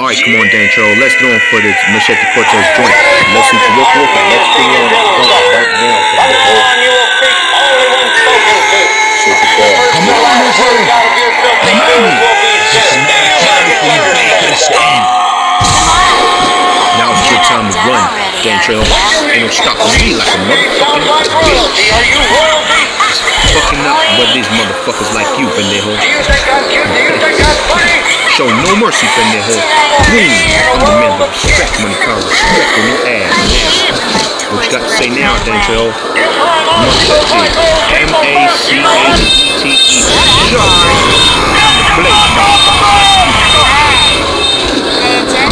Alright, come on, Dantro. Let's go on for this Machete Cortez joint. Let's see the work work and let's get on that joint right now. From now on, you will speak only when spoken to. Super ball. Come on, Mr. God of your filthy food will be dead. Now it's your time to run, Dantro. Ain't no stopping me like a motherfucking bitch. you? Fucking up, but these motherfuckers like you, pendejo. Show no mercy, pendejo. Boom! I'm the man with respect, money, power, respect on your ass. What you got to say now, what I'm on? Machete. M-A-C-H-T-E.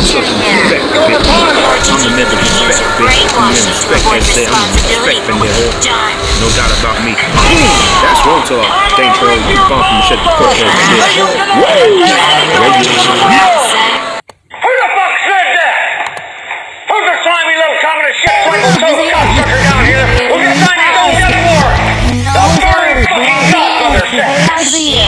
Shut respect, bitch. I'm respect. I say I'm respect. No doubt about me. Boom! That's one talk. Dantro, you bump from Machete Cortez, bitch. Woo! Radiation. Who the fuck said that? Who's the slimy little communist shit cycle toe cocksucker down here? Who's sign you don't get more? The burning fucking understand?